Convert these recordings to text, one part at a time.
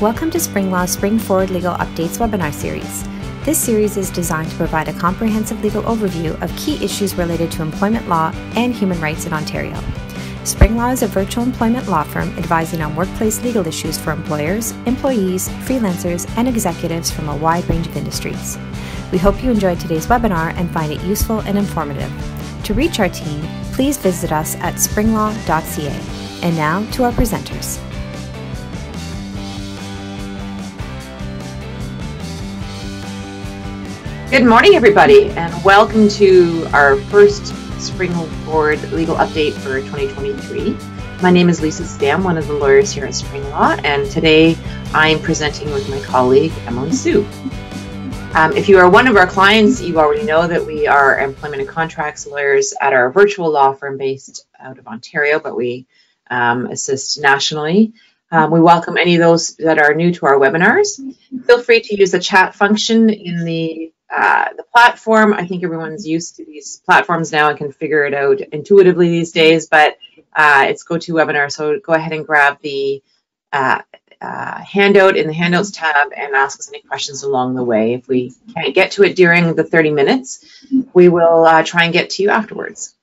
Welcome to Spring Law's Spring Forward Legal Updates webinar series. This series is designed to provide a comprehensive legal overview of key issues related to employment law and human rights in Ontario. Spring Law is a virtual employment law firm advising on workplace legal issues for employers, employees, freelancers, and executives from a wide range of industries. We hope you enjoyed today's webinar and find it useful and informative. To reach our team, please visit us at springlaw.ca. And now to our presenters. Good morning, everybody, and welcome to our first Spring Forward legal update for 2023. My name is Lisa Stam, one of the lawyers here at Spring Law, and today I'm presenting with my colleague Emily Sue. Um, if you are one of our clients, you already know that we are employment and contracts lawyers at our virtual law firm based out of Ontario, but we um, assist nationally. Um, we welcome any of those that are new to our webinars. Feel free to use the chat function in the uh, the platform. I think everyone's used to these platforms now and can figure it out intuitively these days, but uh, it's GoToWebinar. So go ahead and grab the uh, uh, handout in the handouts tab and ask us any questions along the way. If we can't get to it during the 30 minutes, we will uh, try and get to you afterwards.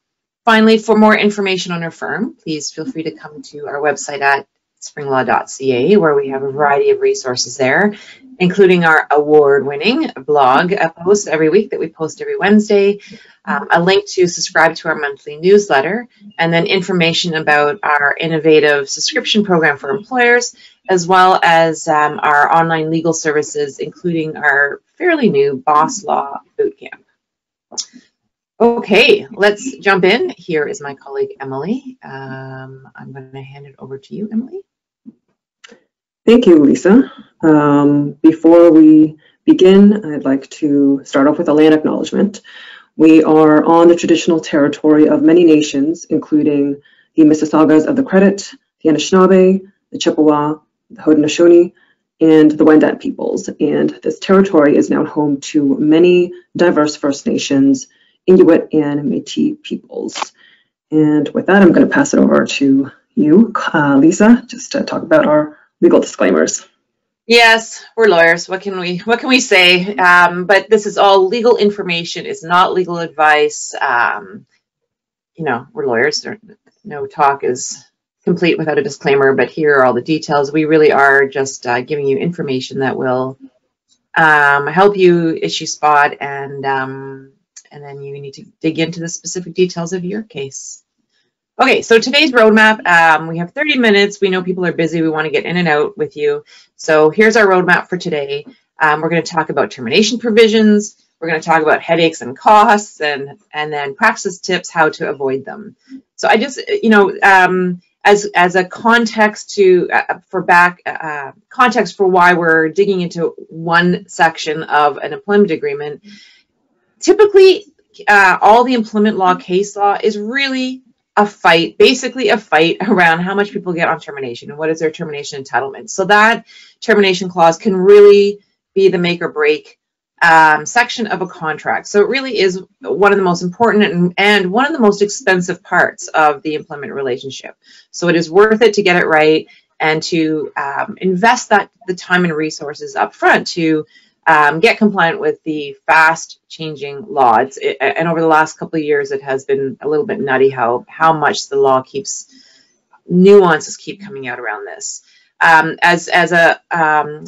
Finally, for more information on our firm, please feel free to come to our website at springlaw.ca where we have a variety of resources there including our award-winning blog post every week that we post every Wednesday, um, a link to subscribe to our monthly newsletter, and then information about our innovative subscription program for employers, as well as um, our online legal services, including our fairly new Boss Law Bootcamp. Okay, let's jump in. Here is my colleague, Emily. Um, I'm going to hand it over to you, Emily. Thank you, Lisa. Um, before we begin, I'd like to start off with a land acknowledgement. We are on the traditional territory of many nations, including the Mississaugas of the Credit, the Anishinaabe, the Chippewa, the Haudenosaunee, and the Wendat peoples. And this territory is now home to many diverse First Nations, Inuit, and Métis peoples. And with that, I'm going to pass it over to you, uh, Lisa, just to talk about our legal disclaimers. Yes, we're lawyers. What can we what can we say? Um, but this is all legal information. It's not legal advice. Um, you know, we're lawyers. No talk is complete without a disclaimer. But here are all the details. We really are just uh, giving you information that will um, help you issue spot, and um, and then you need to dig into the specific details of your case. Okay, so today's roadmap, um, we have 30 minutes. We know people are busy. We want to get in and out with you. So here's our roadmap for today. Um, we're going to talk about termination provisions. We're going to talk about headaches and costs and, and then practice tips, how to avoid them. So I just, you know, um, as, as a context to, uh, for back, uh, context for why we're digging into one section of an employment agreement, typically uh, all the employment law case law is really a fight, basically a fight around how much people get on termination and what is their termination entitlement. So that termination clause can really be the make or break um, section of a contract. So it really is one of the most important and, and one of the most expensive parts of the employment relationship. So it is worth it to get it right and to um, invest that the time and resources up front to um, get compliant with the fast changing law. It's, it, and over the last couple of years, it has been a little bit nutty how, how much the law keeps, nuances keep coming out around this. Um, as as a um,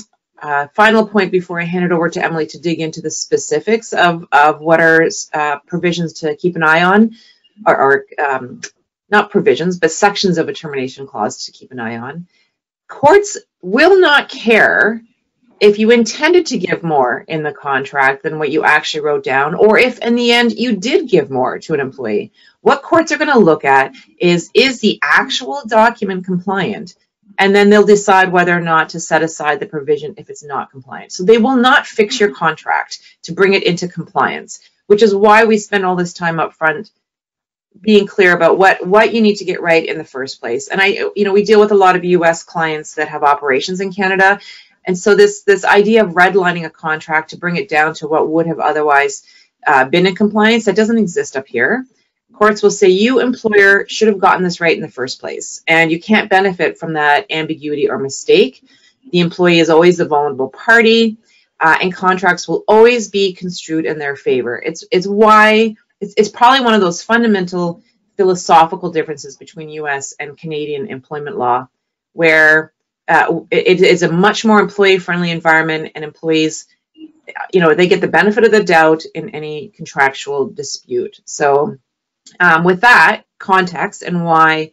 final point before I hand it over to Emily to dig into the specifics of, of what are uh, provisions to keep an eye on, or, or um, not provisions, but sections of a termination clause to keep an eye on. Courts will not care if you intended to give more in the contract than what you actually wrote down, or if in the end you did give more to an employee, what courts are going to look at is is the actual document compliant? And then they'll decide whether or not to set aside the provision if it's not compliant. So they will not fix your contract to bring it into compliance, which is why we spend all this time up front being clear about what what you need to get right in the first place. And I, you know, we deal with a lot of U.S. clients that have operations in Canada, and so this this idea of redlining a contract to bring it down to what would have otherwise uh, been in compliance that doesn't exist up here. Courts will say you employer should have gotten this right in the first place, and you can't benefit from that ambiguity or mistake. the employee is always the vulnerable party, uh, and contracts will always be construed in their favor. It's it's why it's, it's probably one of those fundamental philosophical differences between U.S. and Canadian employment law, where uh, it is a much more employee-friendly environment, and employees, you know, they get the benefit of the doubt in any contractual dispute. So, um, with that context and why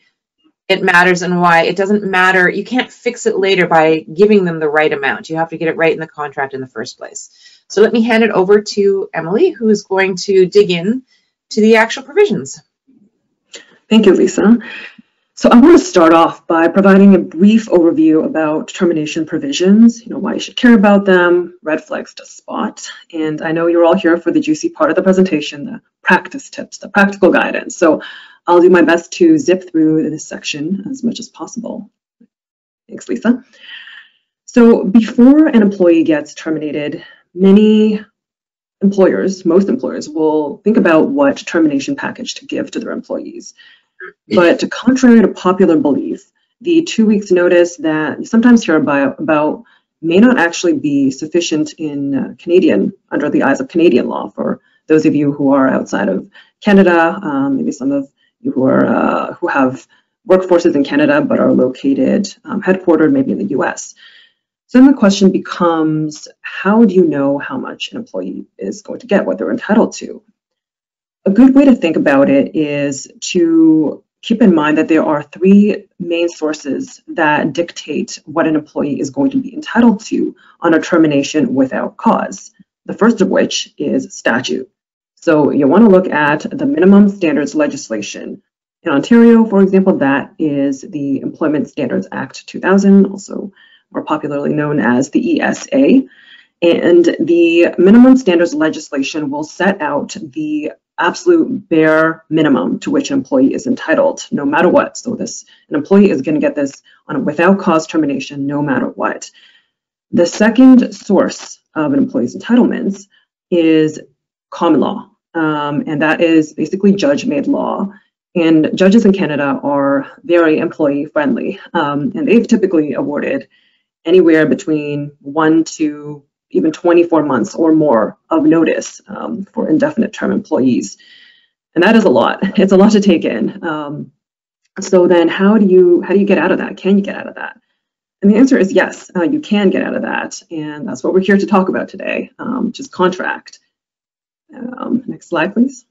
it matters and why it doesn't matter, you can't fix it later by giving them the right amount. You have to get it right in the contract in the first place. So let me hand it over to Emily, who is going to dig in to the actual provisions. Thank you, Lisa. So I want to start off by providing a brief overview about termination provisions, you know, why you should care about them, red flags to spot. And I know you're all here for the juicy part of the presentation, the practice tips, the practical guidance. So I'll do my best to zip through this section as much as possible. Thanks, Lisa. So before an employee gets terminated, many employers, most employers, will think about what termination package to give to their employees. But contrary to popular belief, the two weeks notice that you sometimes hear about, may not actually be sufficient in uh, Canadian, under the eyes of Canadian law for those of you who are outside of Canada, um, maybe some of you who are uh, who have workforces in Canada but are located um, headquartered maybe in the US. So then the question becomes, how do you know how much an employee is going to get, what they're entitled to? A good way to think about it is to keep in mind that there are three main sources that dictate what an employee is going to be entitled to on a termination without cause. The first of which is statute. So you want to look at the minimum standards legislation. In Ontario, for example, that is the Employment Standards Act 2000, also more popularly known as the ESA. And the minimum standards legislation will set out the absolute bare minimum to which an employee is entitled, no matter what. So this an employee is going to get this on a without cause termination, no matter what. The second source of an employee's entitlements is common law, um, and that is basically judge-made law. And judges in Canada are very employee friendly, um, and they've typically awarded anywhere between one to even 24 months or more of notice um, for indefinite term employees. And that is a lot. It's a lot to take in. Um, so then how do you how do you get out of that? Can you get out of that? And the answer is yes, uh, you can get out of that. And that's what we're here to talk about today, um, which is contract. Um, next slide, please.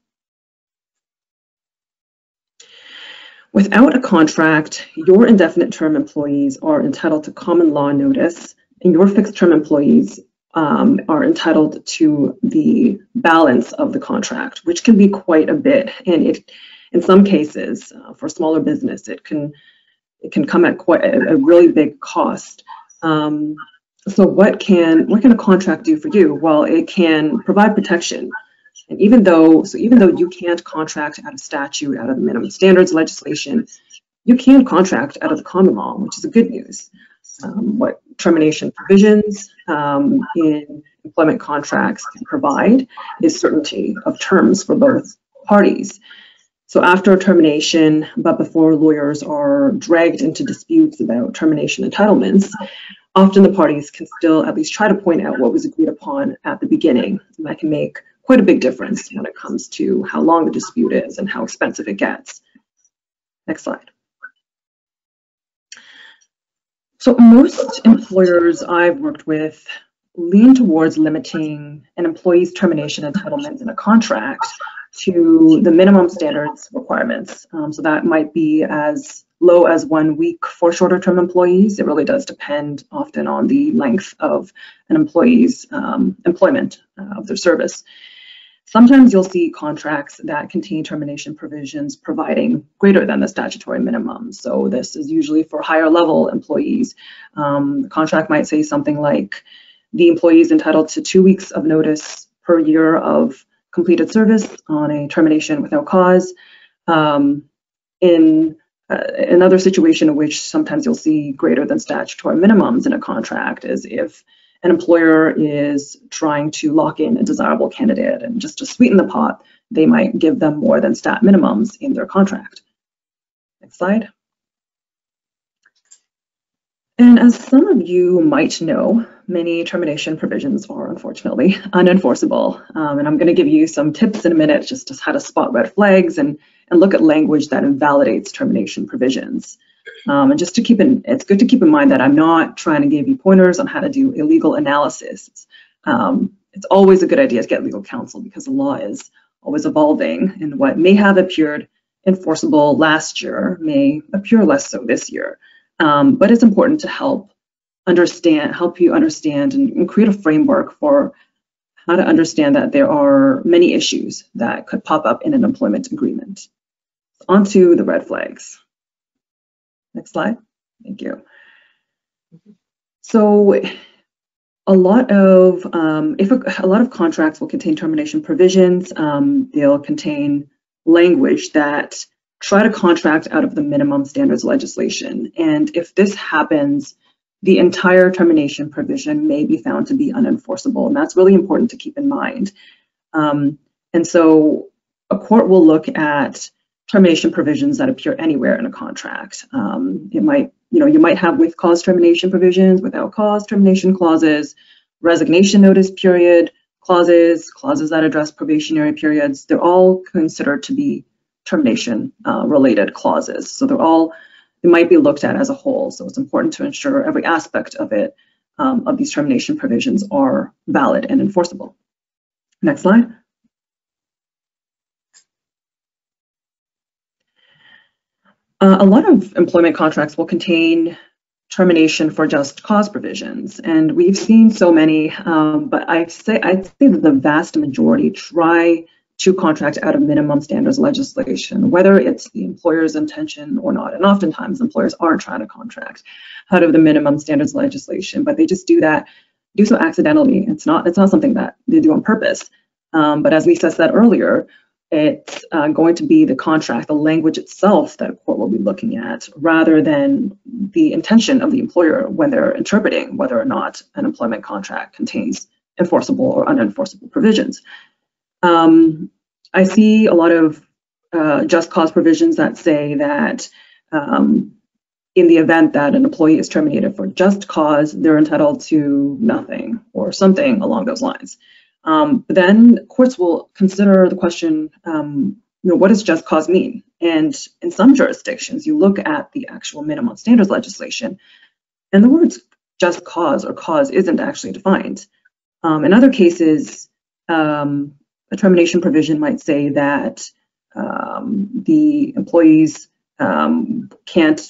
Without a contract, your indefinite term employees are entitled to common law notice and your fixed term employees um, are entitled to the balance of the contract, which can be quite a bit. And it, in some cases, uh, for smaller business, it can it can come at quite a, a really big cost. Um, so what can what can a contract do for you? Well, it can provide protection and even though, so even though you can't contract out of statute, out of the minimum standards legislation, you can contract out of the common law, which is a good news. Um, what termination provisions um, in employment contracts can provide is certainty of terms for both parties. So after a termination, but before lawyers are dragged into disputes about termination entitlements, often the parties can still at least try to point out what was agreed upon at the beginning. And that can make quite a big difference when it comes to how long the dispute is and how expensive it gets. Next slide. So most employers I've worked with lean towards limiting an employee's termination entitlements in a contract to the minimum standards requirements. Um, so that might be as low as one week for shorter term employees. It really does depend often on the length of an employee's um, employment uh, of their service. Sometimes you'll see contracts that contain termination provisions providing greater than the statutory minimum. So this is usually for higher level employees. Um, the contract might say something like the employee is entitled to two weeks of notice per year of completed service on a termination without cause. Um, in uh, another situation in which sometimes you'll see greater than statutory minimums in a contract is if an employer is trying to lock in a desirable candidate and just to sweeten the pot, they might give them more than stat minimums in their contract. Next slide. And as some of you might know, many termination provisions are unfortunately unenforceable. Um, and I'm going to give you some tips in a minute just to how to spot red flags and, and look at language that invalidates termination provisions. Um, and just to keep in, it's good to keep in mind that I'm not trying to give you pointers on how to do illegal analysis. Um, it's always a good idea to get legal counsel because the law is always evolving and what may have appeared enforceable last year may appear less so this year. Um, but it's important to help understand, help you understand and, and create a framework for how to understand that there are many issues that could pop up in an employment agreement. On to the red flags. Next slide. Thank you. So a lot of, um, if a, a, lot of contracts will contain termination provisions, um, they'll contain language that try to contract out of the minimum standards legislation. And if this happens, the entire termination provision may be found to be unenforceable. And that's really important to keep in mind. Um, and so a court will look at termination provisions that appear anywhere in a contract. Um, it might, you know, you might have with cause termination provisions, without cause termination clauses, resignation notice period clauses, clauses that address probationary periods. They're all considered to be termination uh, related clauses. So they're all, they might be looked at as a whole. So it's important to ensure every aspect of it, um, of these termination provisions are valid and enforceable. Next slide. Uh, a lot of employment contracts will contain termination for just cause provisions, and we've seen so many, um, but I say I'd say that the vast majority try to contract out of minimum standards legislation, whether it's the employer's intention or not. And oftentimes employers aren't trying to contract out of the minimum standards legislation, but they just do that, do so accidentally. It's not it's not something that they do on purpose. Um, but as Lisa said that earlier, it's uh, going to be the contract, the language itself that a court will be looking at, rather than the intention of the employer when they're interpreting whether or not an employment contract contains enforceable or unenforceable provisions. Um, I see a lot of uh, just cause provisions that say that um, in the event that an employee is terminated for just cause, they're entitled to nothing or something along those lines. Um, but then courts will consider the question, um, you know, what does just cause mean? And in some jurisdictions, you look at the actual minimum standards legislation, and the words just cause or cause isn't actually defined. Um, in other cases, um, a termination provision might say that um, the employees um, can't,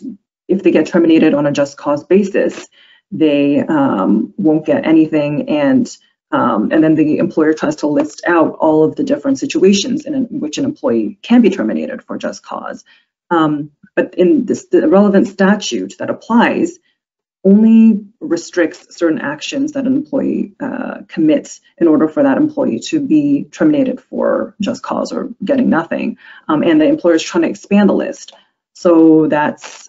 if they get terminated on a just cause basis, they won't get anything and um, and then the employer tries to list out all of the different situations in, which an employee can be terminated for just cause. Um, but in this, the relevant statute that applies only restricts certain actions that an employee uh, commits in order for that employee to be terminated for just cause or getting nothing. Um, and the employer is trying to expand the list. So that's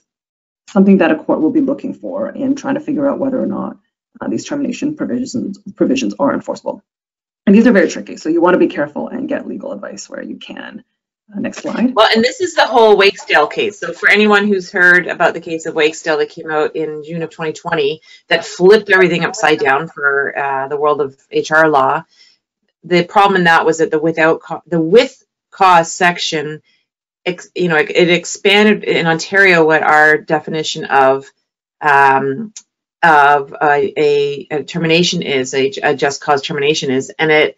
something that a court will be looking for and trying to figure out whether or not uh, these termination provisions, provisions are enforceable. And these are very tricky, so you want to be careful and get legal advice where you can. Uh, next slide. Well, and this is the whole Waksdale case. So for anyone who's heard about the case of Waksdale that came out in June of 2020 that flipped everything upside down for uh, the world of HR law, the problem in that was that the without the with cause section, you know, it, it expanded in Ontario what our definition of um, of a, a, a termination is, a, a, just cause termination is, and it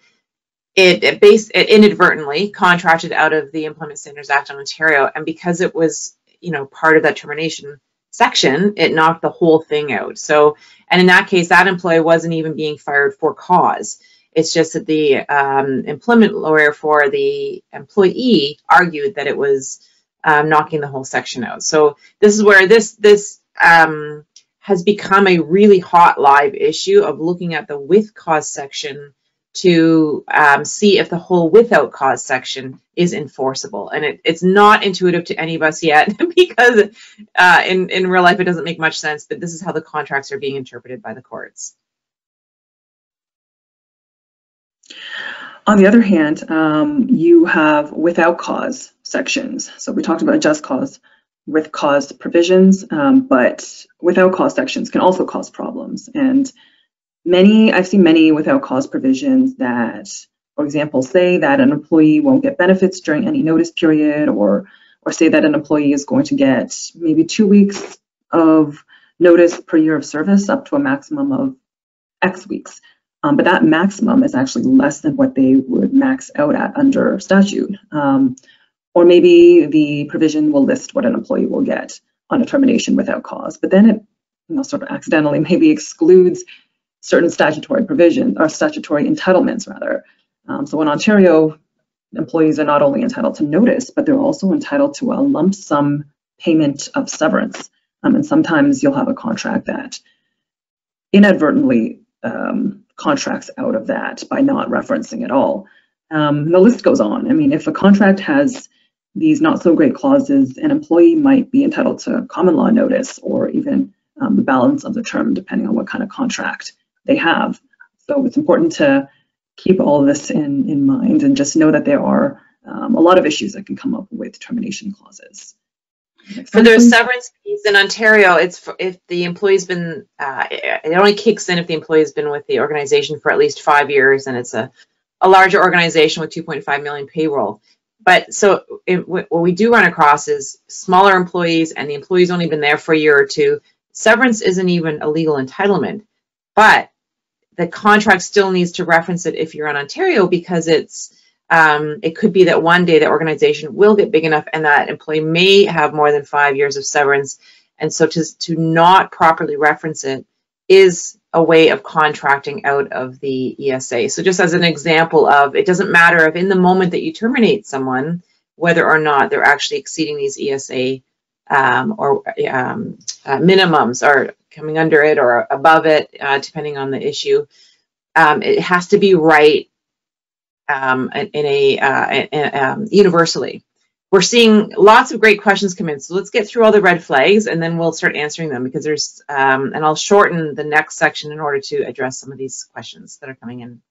it, it based it inadvertently contracted out of the Employment Standards Act in Ontario, and because it was you know part of that termination section, it knocked the whole thing out. So, and in that case, that employee wasn't even being fired for cause. It's just that the um, employment lawyer for the employee argued that it was um, knocking the whole section out. So this is where this this um, has become a really hot live issue of looking at the with cause section to um, see if the whole without cause section is enforceable. And it, it's not intuitive to any of us yet because uh, in, in real life it doesn't make much sense, but this is how the contracts are being interpreted by the courts. On the other hand, um, you have without cause sections. So we talked about just cause with cause provisions, um, but without cause sections can also cause problems. And many, I've seen many without cause provisions that, for example, say that an employee won't get benefits during any notice period or or say that an employee is going to get maybe two weeks of notice per year of service up to a maximum of X weeks. Um, but that maximum is actually less than what they would max out at under statute. Um, or maybe the provision will list what an employee will get on a termination without cause, but then it you know, sort of accidentally maybe excludes certain statutory provisions or statutory entitlements rather. Um, so in Ontario, employees are not only entitled to notice, but they're also entitled to a lump sum payment of severance. Um, and sometimes you'll have a contract that inadvertently um, contracts out of that by not referencing at all. Um, the list goes on. I mean, if a contract has these not so great clauses, an employee might be entitled to common law notice or even um, the balance of the term, depending on what kind of contract they have. So it's important to keep all of this in, in mind and just know that there are um, a lot of issues that can come up with termination clauses. For the severance piece in Ontario, it's if the employee's been, uh, it only kicks in if the employee's been with the organization for at least five years and it's a, a larger organization with 2.5 million payroll. But so it, what we do run across is smaller employees and the employee's only been there for a year or two. Severance isn't even a legal entitlement, but the contract still needs to reference it if you're in Ontario because it's um, it could be that one day the organization will get big enough and that employee may have more than five years of severance. And so to, to not properly reference it is a way of contracting out of the ESA. So just as an example of, it doesn't matter if in the moment that you terminate someone, whether or not they're actually exceeding these ESA um, or um, uh, minimums or coming under it or above it, uh, depending on the issue. Um, it has to be right um, in a, uh, in, um, universally. We're seeing lots of great questions come in. So let's get through all the red flags and then we'll start answering them because there's, um, and I'll shorten the next section in order to address some of these questions that are coming in.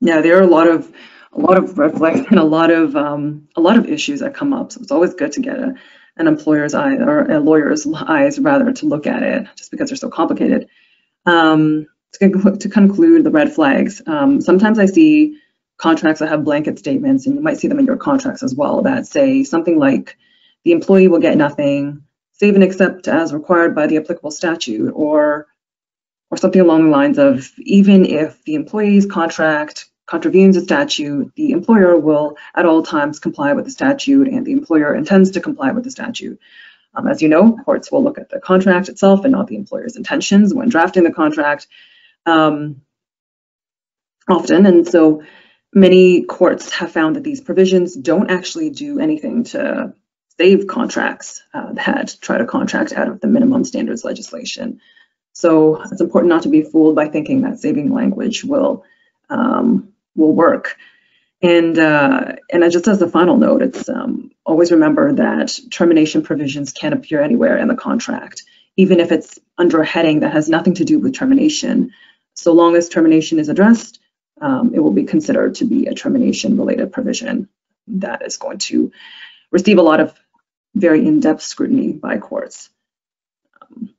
Yeah, there are a lot of a lot of red flags and a lot of um, a lot of issues that come up. So it's always good to get a, an employer's eye or a lawyer's eyes rather to look at it just because they're so complicated. Um, to, to, conclude the red flags, um, sometimes I see contracts that have blanket statements, and you might see them in your contracts as well, that say something like the employee will get nothing, save and accept as required by the applicable statute, or or something along the lines of even if the employee's contract contravenes a statute, the employer will at all times comply with the statute and the employer intends to comply with the statute. Um, as you know, courts will look at the contract itself and not the employer's intentions when drafting the contract um, often. And so many courts have found that these provisions don't actually do anything to save contracts uh, that try to contract out of the minimum standards legislation. So it's important not to be fooled by thinking that saving language will um, will work. And uh, and just as a final note, it's um, always remember that termination provisions can appear anywhere in the contract, even if it's under a heading that has nothing to do with termination. So long as termination is addressed, um, it will be considered to be a termination-related provision that is going to receive a lot of very in-depth scrutiny by courts. Um.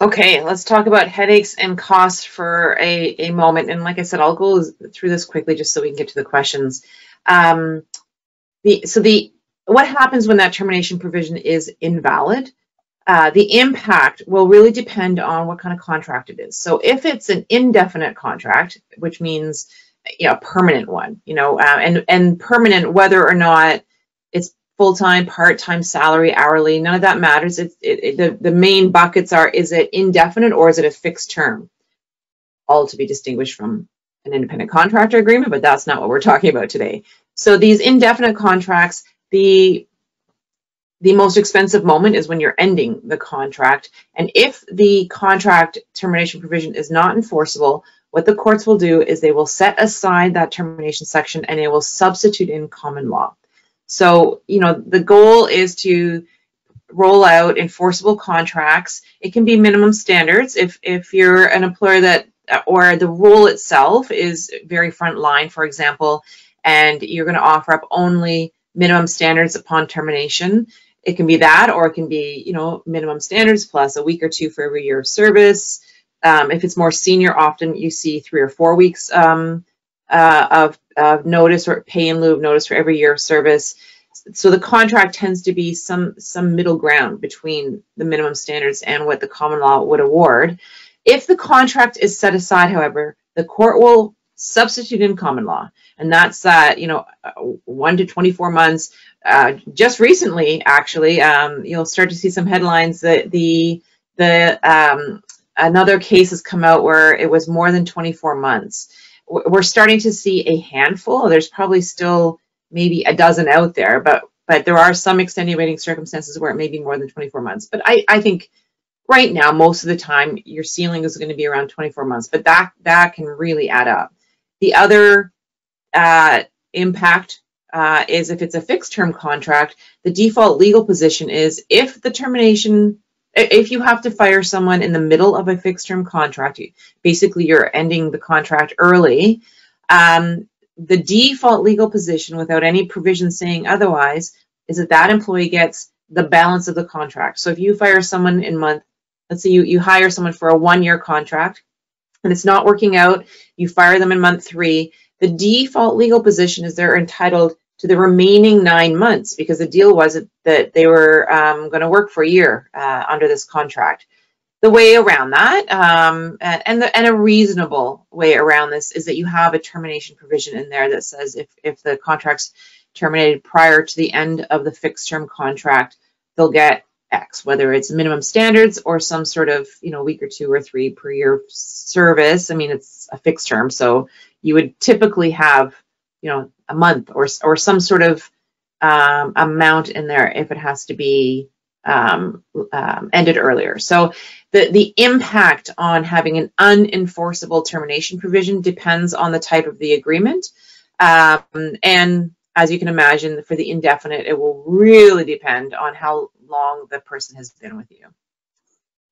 Okay, let's talk about headaches and costs for a, a moment. And like I said, I'll go through this quickly just so we can get to the questions. Um, the, so the what happens when that termination provision is invalid? Uh, the impact will really depend on what kind of contract it is. So if it's an indefinite contract, which means you know, a permanent one, you know, uh, and and permanent whether or not it's full-time, part-time, salary, hourly, none of that matters. It, it, it, the, the main buckets are, is it indefinite or is it a fixed term? All to be distinguished from an independent contractor agreement, but that's not what we're talking about today. So these indefinite contracts, the the most expensive moment is when you're ending the contract. And if the contract termination provision is not enforceable, what the courts will do is they will set aside that termination section and they will substitute in common law. So, you know, the goal is to roll out enforceable contracts. It can be minimum standards if, if you're an employer that, or the rule itself is very front line, for example, and you're going to offer up only minimum standards upon termination. It can be that, or it can be, you know, minimum standards plus a week or two for every year of service. Um, if it's more senior, often you see three or four weeks um, uh, of, of notice or pay in lieu of notice for every year of service. So the contract tends to be some some middle ground between the minimum standards and what the common law would award. If the contract is set aside, however, the court will substitute in common law, and that's that you know one to 24 months. Uh, just recently, actually, um, you'll start to see some headlines that the the um, another case has come out where it was more than 24 months. We're starting to see a handful. There's probably still maybe a dozen out there, but but there are some extenuating circumstances where it may be more than 24 months. But I, I think right now, most of the time, your ceiling is going to be around 24 months, but that that can really add up. The other uh, impact uh, is if it's a fixed term contract, the default legal position is if the termination, if you have to fire someone in the middle of a fixed term contract, basically you're ending the contract early, um, the default legal position without any provision saying otherwise is that that employee gets the balance of the contract. So if you fire someone in month, let's say you, you hire someone for a one year contract and it's not working out, you fire them in month three, the default legal position is they're entitled to the remaining nine months because the deal wasn't that they were um, going to work for a year uh, under this contract. The way around that um, and the, and a reasonable way around this is that you have a termination provision in there that says if if the contract's terminated prior to the end of the fixed term contract they'll get x whether it's minimum standards or some sort of you know week or two or three per year service. I mean it's a fixed term so you would typically have you know a month or or some sort of um, amount in there if it has to be um, um, ended earlier. So the, the impact on having an unenforceable termination provision depends on the type of the agreement. Um, and as you can imagine, for the indefinite, it will really depend on how long the person has been with you.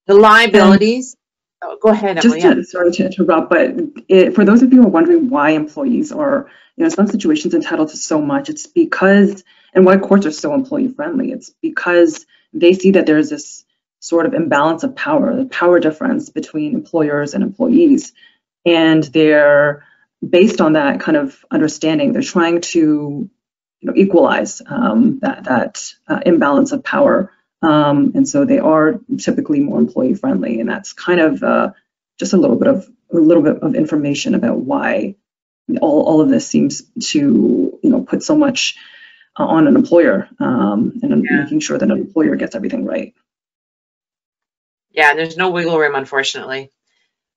The liabilities, oh, go ahead, Emily. Just to, sorry to interrupt, but it, for those of you who are wondering why employees are, you know, some situations entitled to so much, it's because, and why courts are so employee friendly, it's because they see that there's this sort of imbalance of power, the power difference between employers and employees. And they're based on that kind of understanding, they're trying to you know, equalize um, that, that uh, imbalance of power. Um, and so they are typically more employee friendly. And that's kind of uh, just a little bit of a little bit of information about why all, all of this seems to you know put so much uh, on an employer um, and yeah. making sure that an employer gets everything right. Yeah, there's no wiggle room, unfortunately.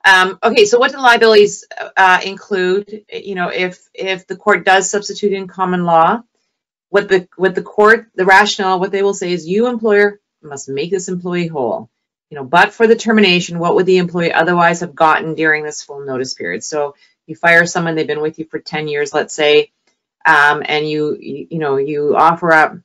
Um, okay, so what do liabilities uh, include? You know, if if the court does substitute in common law, what the what the court, the rationale, what they will say is, you employer must make this employee whole. You know, but for the termination, what would the employee otherwise have gotten during this full notice period? So you fire someone, they've been with you for 10 years, let's say, um, and you, you, you know, you offer up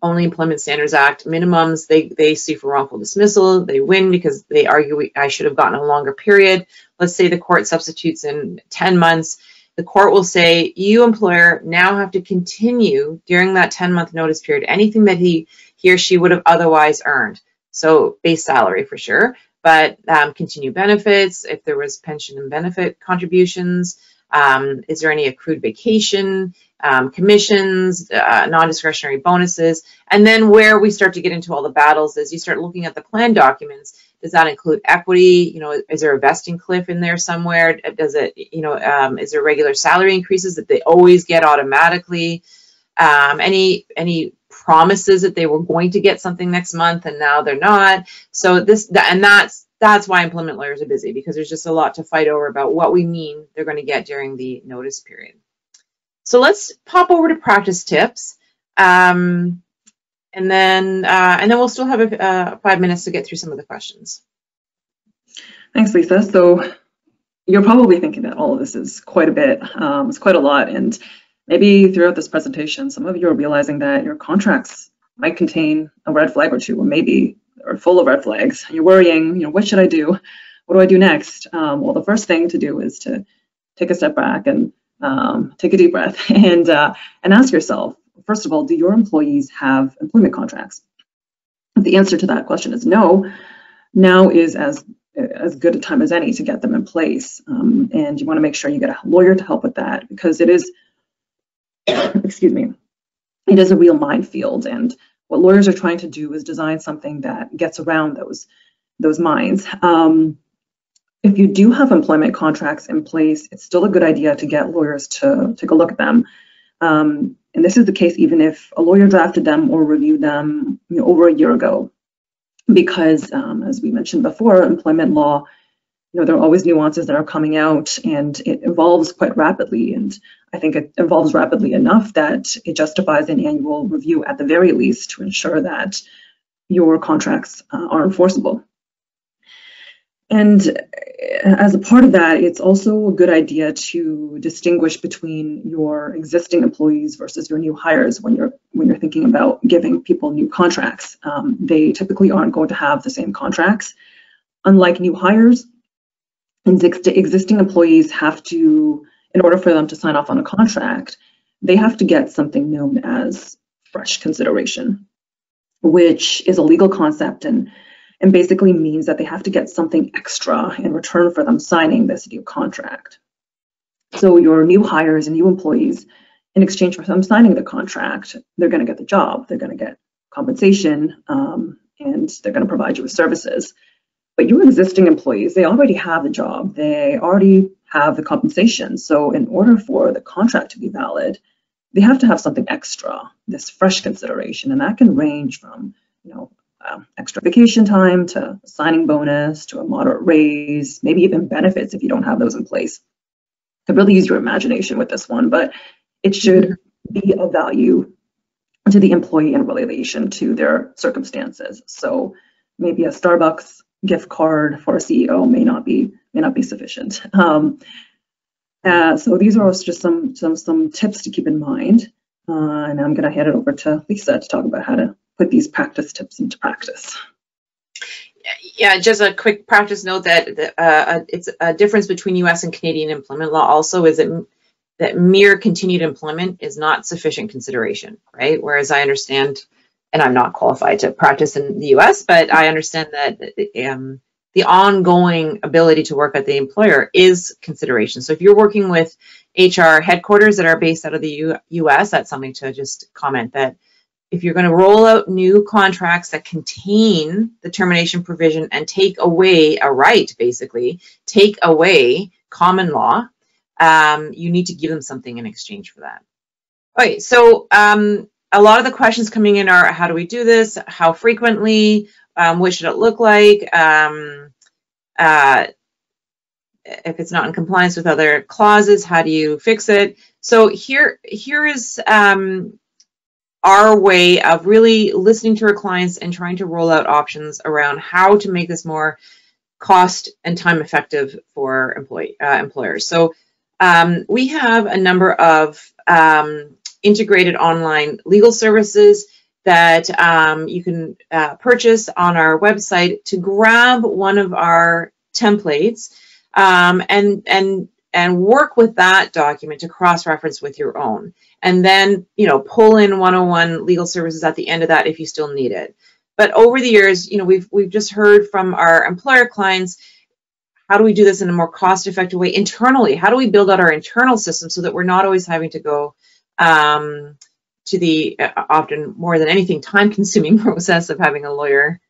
only Employment Standards Act minimums. They they sue for wrongful dismissal. They win because they argue I should have gotten a longer period. Let's say the court substitutes in 10 months. The court will say you employer now have to continue during that 10 month notice period anything that he he or she would have otherwise earned. So base salary for sure, but um, continue benefits if there was pension and benefit contributions. Um, is there any accrued vacation, um, commissions, uh, non-discretionary bonuses? And then where we start to get into all the battles is you start looking at the plan documents. Does that include equity? You know, is there a vesting cliff in there somewhere? Does it, you know, um, is there regular salary increases that they always get automatically? Um, any any promises that they were going to get something next month and now they're not. So this and that's that's why employment lawyers are busy because there's just a lot to fight over about what we mean they're going to get during the notice period. So let's pop over to practice tips. Um, and then uh, and then we'll still have a, uh, five minutes to get through some of the questions. Thanks, Lisa. So you're probably thinking that all of this is quite a bit. Um, it's quite a lot. And maybe throughout this presentation, some of you are realizing that your contracts might contain a red flag or two, or maybe are full of red flags. You're worrying, you know, what should I do? What do I do next? Um, well, the first thing to do is to take a step back and um, take a deep breath and uh, and ask yourself, first of all, do your employees have employment contracts? The answer to that question is no, now is as as good a time as any to get them in place. Um, and you want to make sure you get a lawyer to help with that because it is, excuse me, it is a real minefield. And what lawyers are trying to do is design something that gets around those those mines. Um, if you do have employment contracts in place, it's still a good idea to get lawyers to take a look at them. Um, and this is the case even if a lawyer drafted them or reviewed them you know, over a year ago, because um, as we mentioned before, employment law, you know, there are always nuances that are coming out and it evolves quite rapidly. And I think it evolves rapidly enough that it justifies an annual review at the very least to ensure that your contracts uh, are enforceable. And as a part of that, it's also a good idea to distinguish between your existing employees versus your new hires when you're when you're thinking about giving people new contracts. Um, they typically aren't going to have the same contracts. Unlike new hires, existing employees have to, in order for them to sign off on a contract, they have to get something known as fresh consideration, which is a legal concept and and basically means that they have to get something extra in return for them signing this new contract. So your new hires and new employees, in exchange for them signing the contract, they're going to get the job, they're going to get compensation, um, and they're going to provide you with services. But your existing employees, they already have the job, they already have the compensation. So in order for the contract to be valid, they have to have something extra, this fresh consideration, and that can range from, you know, um, extra vacation time to a signing bonus to a moderate raise, maybe even benefits if you don't have those in place. To really use your imagination with this one, but it should be of value to the employee in relation to their circumstances. So maybe a Starbucks gift card for a CEO may not be may not be sufficient. Um, uh, so these are just some some some tips to keep in mind. Uh, and I'm going to hand it over to Lisa to talk about how to put these practice tips into practice. Yeah, just a quick practice note that uh, it's a difference between U.S. and Canadian employment law. Also, is that that mere continued employment is not sufficient consideration, right? Whereas I understand, and I'm not qualified to practice in the U.S., but I understand that um, the ongoing ability to work at the employer is consideration. So if you're working with HR headquarters that are based out of the U U.S., that's something to just comment that if you're going to roll out new contracts that contain the termination provision and take away a right, basically, take away common law, um, you need to give them something in exchange for that. Okay, so um, a lot of the questions coming in are how do we do this? How frequently? Um, what should it look like? Um, uh, if it's not in compliance with other clauses, how do you fix it? So here, here is um, our way of really listening to our clients and trying to roll out options around how to make this more cost and time effective for employee uh, employers. So um, we have a number of um, integrated online legal services that um, you can uh, purchase on our website to grab one of our templates um, and and and work with that document to cross-reference with your own. And then, you know, pull in 101 legal services at the end of that if you still need it. But over the years, you know, we've we've just heard from our employer clients, how do we do this in a more cost-effective way internally? How do we build out our internal system so that we're not always having to go um, to the uh, often more than anything time-consuming process of having a lawyer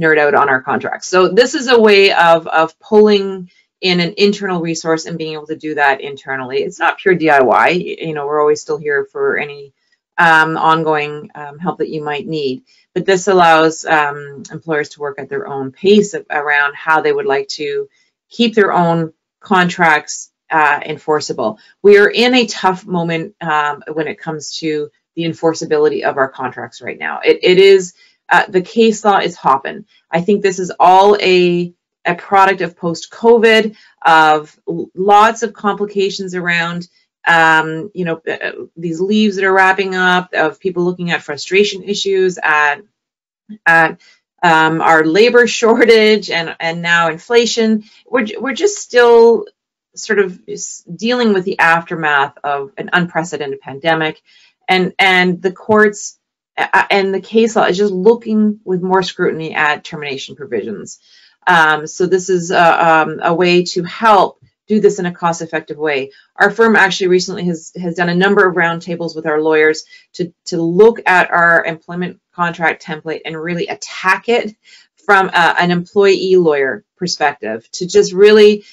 nerd out on our contracts. So this is a way of of pulling in an internal resource and being able to do that internally. It's not pure DIY. You know, we're always still here for any um, ongoing um, help that you might need. But this allows um, employers to work at their own pace of, around how they would like to keep their own contracts uh, enforceable. We are in a tough moment um, when it comes to the enforceability of our contracts right now. It, it is, uh, the case law is hopping. I think this is all a a product of post-COVID, of lots of complications around, um, you know, uh, these leaves that are wrapping up, of people looking at frustration issues, at, at um, our labor shortage, and and now inflation. We're we're just still sort of dealing with the aftermath of an unprecedented pandemic. and and the courts and the case law is just looking with more scrutiny at termination provisions. Um, so this is a, um, a, way to help do this in a cost-effective way. Our firm actually recently has has done a number of roundtables with our lawyers to to look at our employment contract template and really attack it from a, an employee lawyer perspective to just really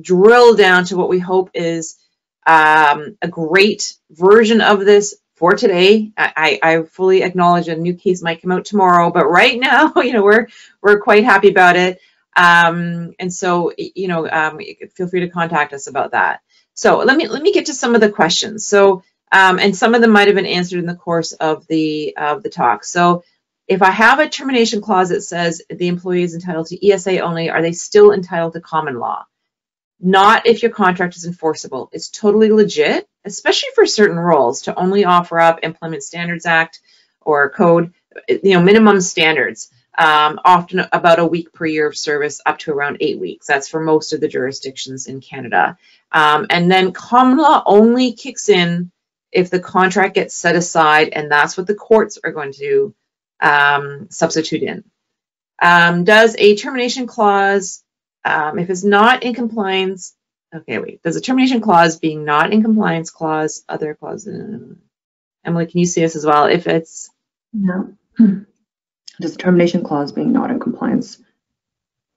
drill down to what we hope is um, a great version of this for today. I, I fully acknowledge a new case might come out tomorrow, but right now, you know, we're we're quite happy about it. Um, and so, you know, um, feel free to contact us about that. So let me let me get to some of the questions. So, um, and some of them might have been answered in the course of the of the talk. So, if I have a termination clause that says the employee is entitled to ESA only, are they still entitled to common law? Not if your contract is enforceable. It's totally legit, especially for certain roles, to only offer up Employment Standards Act or code, you know, minimum standards um, often about a week per year of service, up to around eight weeks. That's for most of the jurisdictions in Canada. Um, and then common law only kicks in if the contract gets set aside, and that's what the courts are going to um, substitute in. Um, does a termination clause, um, if it's not in compliance, okay, wait, does a termination clause being not in compliance clause, other clauses, Emily, can you see this as well? If it's no does the termination clause being not in compliance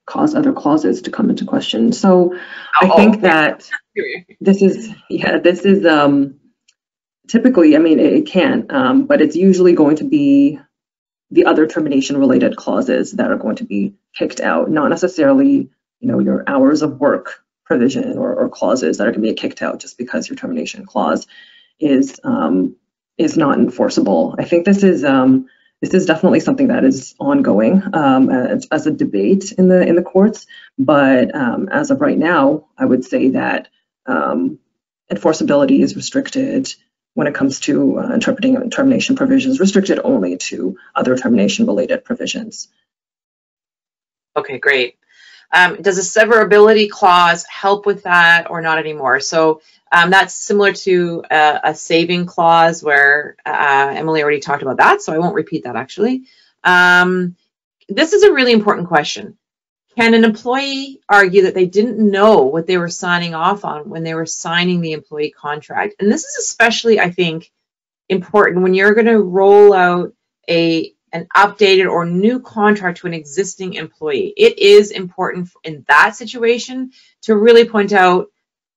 cause other clauses to come into question? So I oh, think that this is, yeah, this is um, typically, I mean, it, it can, um, but it's usually going to be the other termination related clauses that are going to be kicked out, not necessarily, you know, your hours of work provision or, or clauses that are going to be kicked out just because your termination clause is um, is not enforceable. I think this is um, this is definitely something that is ongoing um, as, as, a debate in the in the courts. But um, as of right now, I would say that um, enforceability is restricted when it comes to uh, interpreting termination provisions, restricted only to other termination related provisions. Okay, great. Um, does a severability clause help with that or not anymore? So um, that's similar to a, a saving clause where uh, Emily already talked about that, so I won't repeat that actually. Um, this is a really important question. Can an employee argue that they didn't know what they were signing off on when they were signing the employee contract? And this is especially, I think, important when you're going to roll out a an updated or new contract to an existing employee. It is important in that situation to really point out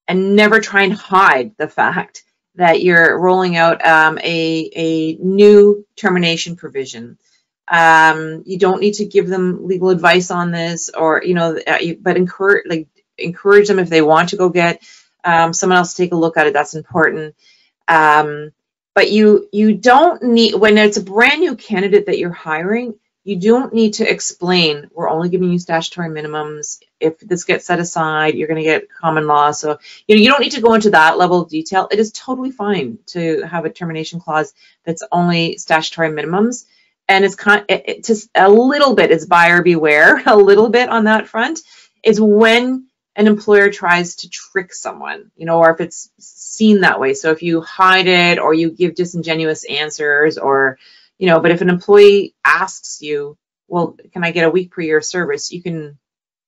and never try and hide the fact that you're rolling out um, a, a new termination provision. Um, you don't need to give them legal advice on this or, you know, uh, but encourage, like, encourage them if they want to go get um, someone else to take a look at it. That's important. Um, but you you don't need when it's a brand new candidate that you're hiring you don't need to explain we're only giving you statutory minimums. If this gets set aside you're going to get common law. So you know you don't need to go into that level of detail. It is totally fine to have a termination clause that's only statutory minimums. And it's kind it, it just a little bit is buyer beware a little bit on that front is when an employer tries to trick someone you know or if it's seen that way so if you hide it or you give disingenuous answers or you know, but if an employee asks you, well, can I get a week per year of service? You can,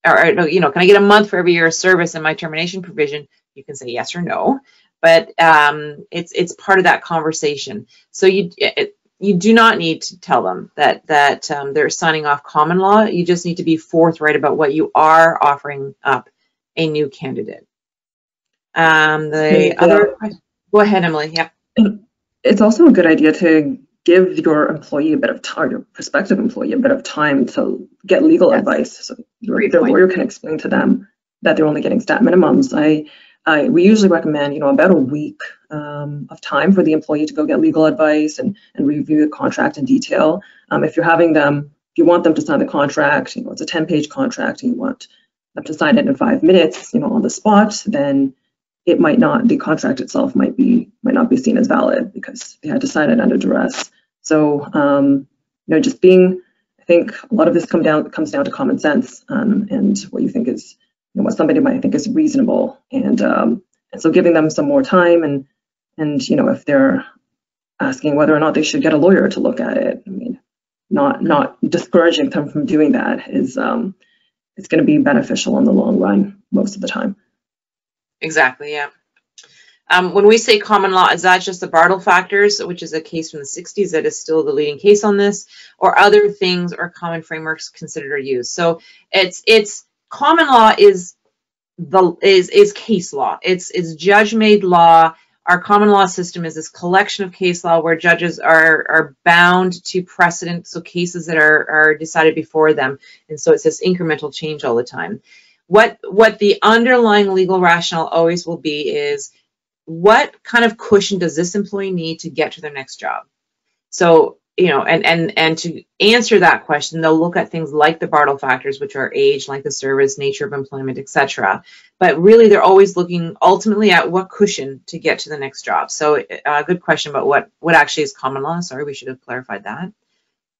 or, you know, can I get a month for every year of service in my termination provision? You can say yes or no, but um, it's it's part of that conversation. So you it, you do not need to tell them that that um, they're signing off common law. You just need to be forthright about what you are offering up a new candidate. Um, the other, go ahead, Emily. Yeah. It's also a good idea to give your employee a bit of time, your prospective employee a bit of time to get legal yes. advice. So your, their lawyer can explain to them that they're only getting stat minimums. I, I we usually recommend, you know, about a week um, of time for the employee to go get legal advice and, and review the contract in detail. Um, if you're having them, if you want them to sign the contract, you know, it's a 10-page contract and you want sign it in five minutes, you know, on the spot, then it might not, the contract itself might be, might not be seen as valid because they had to sign it under duress. So, um, you know, just being, I think a lot of this come down, comes down to common sense um, and what you think is, you know, what somebody might think is reasonable. And, um, and so giving them some more time and, and, you know, if they're asking whether or not they should get a lawyer to look at it. I mean, not not discouraging them from doing that is um, it's going to be beneficial in the long run most of the time. Exactly. Yeah. Um, when we say common law, is that just the Bardal factors, which is a case from the 60s that is still the leading case on this, or other things or common frameworks considered or used? So it's it's common law is the is is case law. It's it's judge made law. Our common law system is this collection of case law where judges are are bound to precedent, so cases that are are decided before them, and so it's this incremental change all the time. What what the underlying legal rationale always will be is what kind of cushion does this employee need to get to their next job? So, you know, and and and to answer that question, they'll look at things like the Bardal factors, which are age, length of service, nature of employment, etc. But really, they're always looking ultimately at what cushion to get to the next job. So, a uh, good question about what what actually is common law. Sorry, we should have clarified that.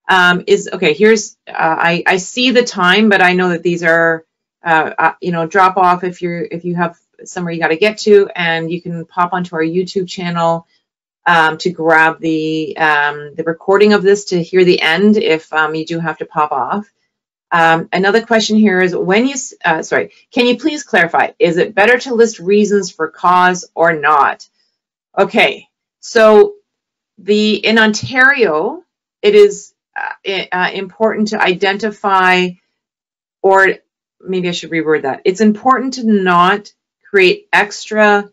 Um, is okay. Here's uh, I I see the time, but I know that these are uh, uh you know drop off if you're if you have somewhere you got to get to, and you can pop onto our YouTube channel um, to grab the um, the recording of this to hear the end if um, you do have to pop off. Um, another question here is when you, uh, sorry, can you please clarify, is it better to list reasons for cause or not? Okay, so the in Ontario, it is uh, uh, important to identify, or maybe I should reword that. It's important to not create extra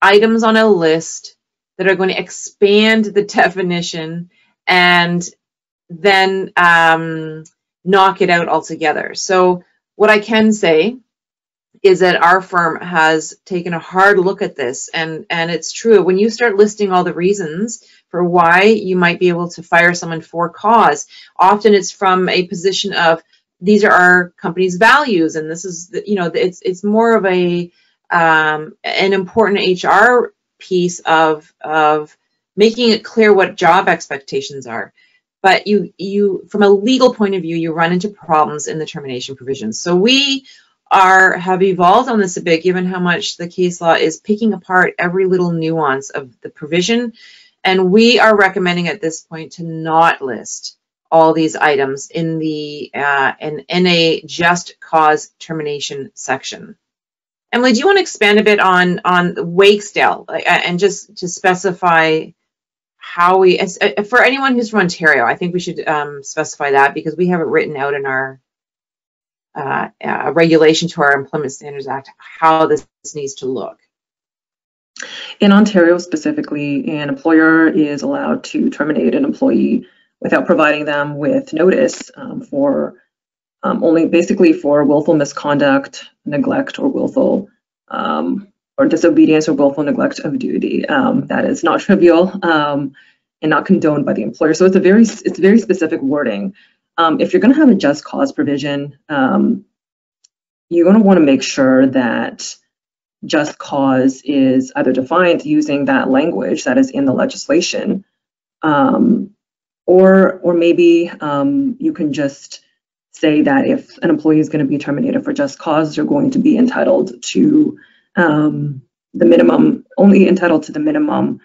items on a list that are going to expand the definition and then um, knock it out altogether. So what I can say is that our firm has taken a hard look at this and and it's true when you start listing all the reasons for why you might be able to fire someone for cause often it's from a position of these are our company's values and this is you know it's it's more of a um, an important HR piece of of making it clear what job expectations are. But you you from a legal point of view, you run into problems in the termination provisions. So we are have evolved on this a bit, given how much the case law is picking apart every little nuance of the provision. And we are recommending at this point to not list all these items in the uh, in, in a just cause termination section. Emily, do you want to expand a bit on on Waksdale and just to specify how we, uh, for anyone who's from Ontario, I think we should um, specify that because we have it written out in our uh, uh, regulation to our Employment Standards Act how this needs to look. In Ontario specifically, an employer is allowed to terminate an employee without providing them with notice um, for um, only basically for willful misconduct, neglect, or willful um, or disobedience or willful neglect of duty. Um, that is not trivial um, and not condoned by the employer. So it's a very it's very specific wording. Um, if you're going to have a just cause provision, um, you're going to want to make sure that just cause is either defined using that language that is in the legislation, or or maybe you can just say that if an employee is going to be terminated for just cause, they're going to be entitled to um, the minimum, only entitled to the minimum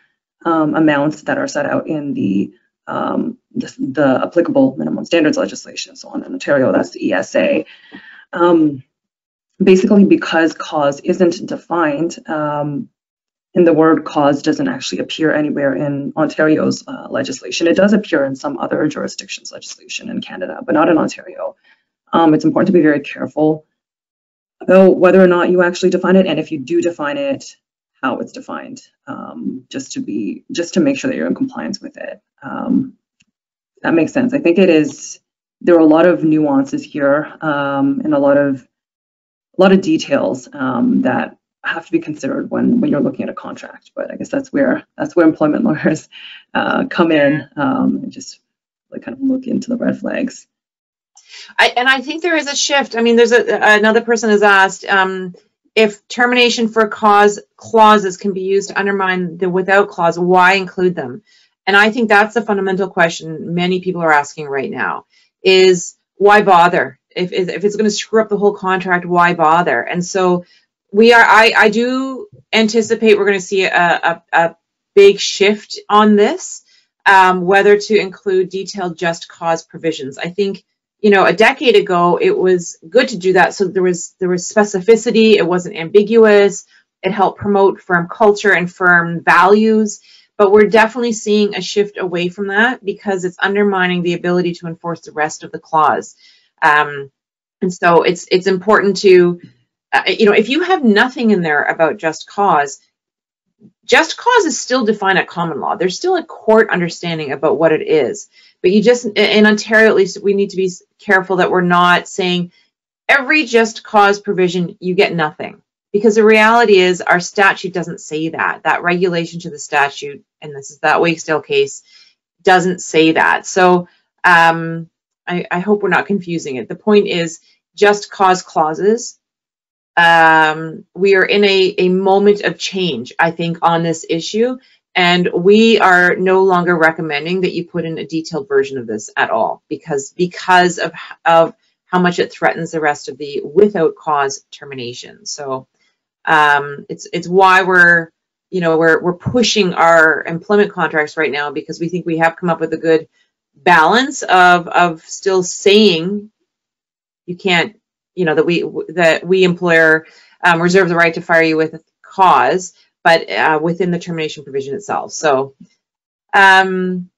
um, amounts that are set out in the, um, the, the applicable minimum standards legislation. So in Ontario, that's the ESA. Um, basically, because cause isn't defined, um, and the word cause doesn't actually appear anywhere in Ontario's uh, legislation. It does appear in some other jurisdictions' legislation in Canada, but not in Ontario. Um, it's important to be very careful about whether or not you actually define it, and if you do define it, how it's defined, um, just to be just to make sure that you're in compliance with it. Um, that makes sense. I think it is. There are a lot of nuances here um, and a lot of a lot of details um, that have to be considered when when you're looking at a contract. But I guess that's where that's where employment lawyers uh, come in um, and just like kind of look into the red flags. I, and I think there is a shift. I mean, there's a another person has asked um, if termination for cause clauses can be used to undermine the without clause. Why include them? And I think that's the fundamental question many people are asking right now: is why bother? If if it's going to screw up the whole contract, why bother? And so we are I, I do anticipate we're going to see a, a, a big shift on this um, whether to include detailed just cause provisions. I think you know a decade ago it was good to do that. So there was there was specificity. It wasn't ambiguous. It helped promote firm culture and firm values. But we're definitely seeing a shift away from that because it's undermining the ability to enforce the rest of the clause. Um, and so it's it's important to uh, you know if you have nothing in there about just cause just cause is still defined at common law there's still a court understanding about what it is but you just, in Ontario at least, we need to be careful that we're not saying every just cause provision, you get nothing. Because the reality is our statute doesn't say that. That regulation to the statute, and this is that Waksdale case, doesn't say that. So um, I, I hope we're not confusing it. The point is just cause clauses um, we are in a, a moment of change, I think, on this issue. And we are no longer recommending that you put in a detailed version of this at all because because of, of how much it threatens the rest of the without cause termination. So um, it's it's why we're you know we're we're pushing our employment contracts right now because we think we have come up with a good balance of of still saying you can't you know that we that we employer um, reserve the right to fire you with a cause but uh, within the termination provision itself. So, um,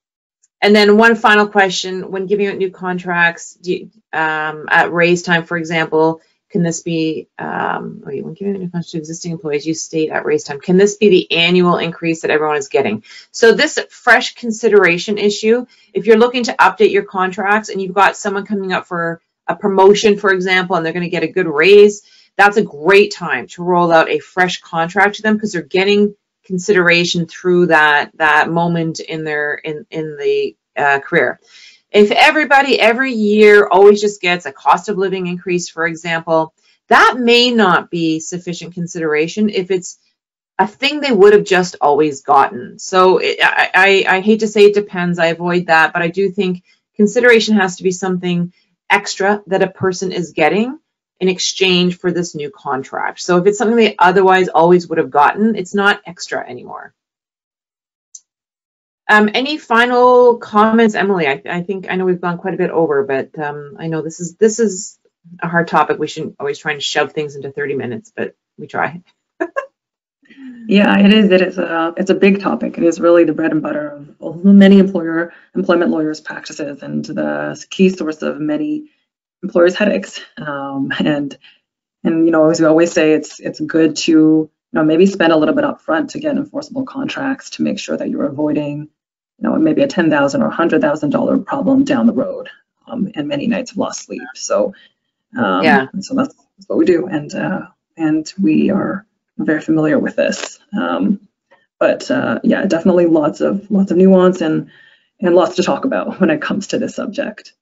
and then one final question, when giving out new contracts you, um, at raise time, for example, can this be, um, wait, when giving out new contracts to existing employees, you state at raise time, can this be the annual increase that everyone is getting? So this fresh consideration issue, if you're looking to update your contracts and you've got someone coming up for a promotion, for example, and they're going to get a good raise, that's a great time to roll out a fresh contract to them because they're getting consideration through that that moment in their in in the uh, career. If everybody every year always just gets a cost of living increase, for example, that may not be sufficient consideration if it's a thing they would have just always gotten. So it, I, I, I hate to say it depends. I avoid that, but I do think consideration has to be something extra that a person is getting in exchange for this new contract. So if it's something they otherwise always would have gotten, it's not extra anymore. Um, any final comments, Emily? I, I, think I know we've gone quite a bit over, but um, I know this is this is a hard topic. We shouldn't always try and shove things into 30 minutes, but we try. Yeah, it is. It is a it's a big topic. It is really the bread and butter of many employer employment lawyers' practices and the key source of many employers headaches. Um, and and you know, as we always say, it's it's good to you know maybe spend a little bit up front to get enforceable contracts to make sure that you're avoiding you know maybe a ten thousand or hundred thousand dollar problem down the road um, and many nights of lost sleep. So um, yeah, so that's, that's, what we do, and uh, and we are very familiar with this. Um, but uh, yeah, definitely lots of lots of nuance and and lots to talk about when it comes to this subject.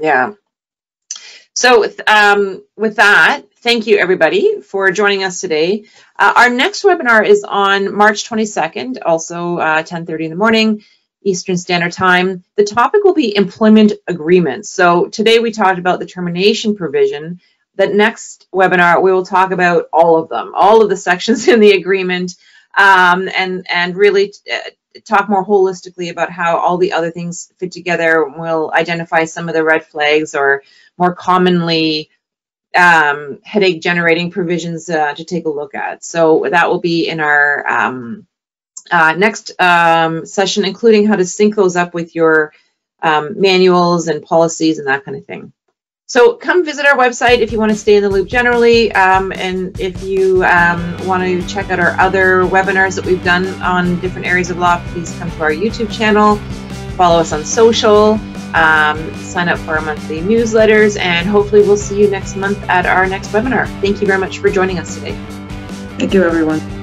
Yeah, so um, with that, thank you everybody for joining us today. Uh, our next webinar is on March 22nd, also uh, 10.30 in the morning, Eastern Standard Time. The topic will be employment agreements. So today we talked about the termination provision. The next webinar, we will talk about all of them, all of the sections in the agreement, um, and, and really uh, talk more holistically about how all the other things fit together. We'll identify some of the red flags or more commonly um, headache generating provisions uh, to take a look at. So that will be in our um, uh, next um, session, including how to sync those up with your um, manuals and policies and that kind of thing. So come visit our website if you want to stay in the loop generally. Um, and if you um, want to check out our other webinars that we've done on different areas of law, please come to our YouTube channel, follow us on social, um, sign up for our monthly newsletters, and hopefully we'll see you next month at our next webinar. Thank you very much for joining us today. Thank you, everyone.